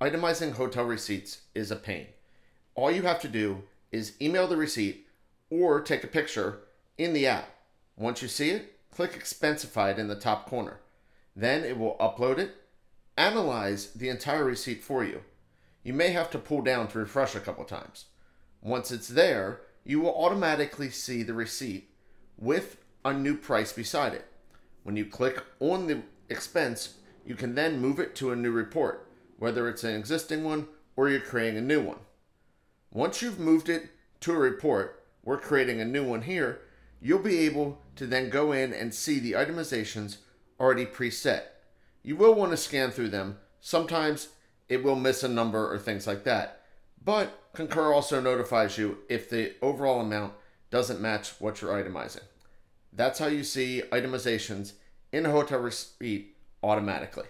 itemizing hotel receipts is a pain. All you have to do is email the receipt or take a picture in the app. Once you see it, click ExpenseIt in the top corner. Then it will upload it, analyze the entire receipt for you. You may have to pull down to refresh a couple times. Once it's there, you will automatically see the receipt with a new price beside it. When you click on the expense, you can then move it to a new report, whether it's an existing one or you're creating a new one. Once you've moved it to a report, we're creating a new one here, you'll be able to then go in and see the itemizations already preset. You will want to scan through them. Sometimes it will miss a number or things like that. But Concur also notifies you if the overall amount doesn't match what you're itemizing. That's how you see itemizations in a hotel receipt automatically.